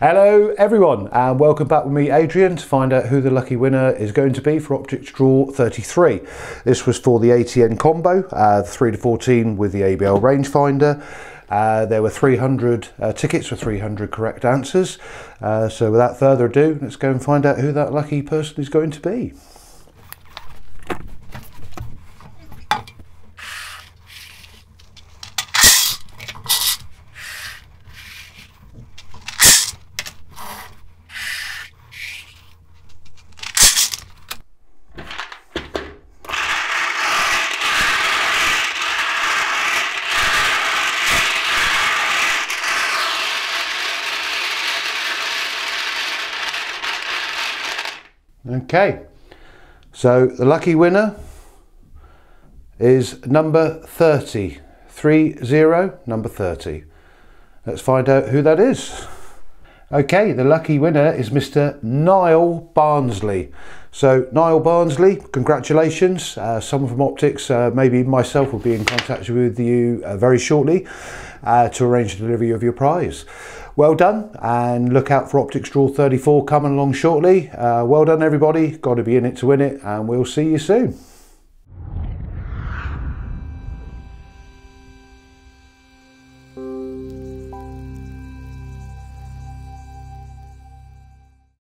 Hello everyone and welcome back with me Adrian to find out who the lucky winner is going to be for Optics Draw 33. This was for the ATN combo, uh, 3 to 14 with the ABL rangefinder. Uh, there were 300 uh, tickets for 300 correct answers. Uh, so without further ado, let's go and find out who that lucky person is going to be. Okay, so the lucky winner is number 30. 3 0, number 30. Let's find out who that is. Okay, the lucky winner is Mr. Niall Barnsley. So, Niall Barnsley, congratulations. Uh, someone from Optics, uh, maybe myself, will be in contact with you uh, very shortly uh, to arrange the delivery of your prize. Well done, and look out for Optics Draw 34 coming along shortly. Uh, well done, everybody. Got to be in it to win it, and we'll see you soon.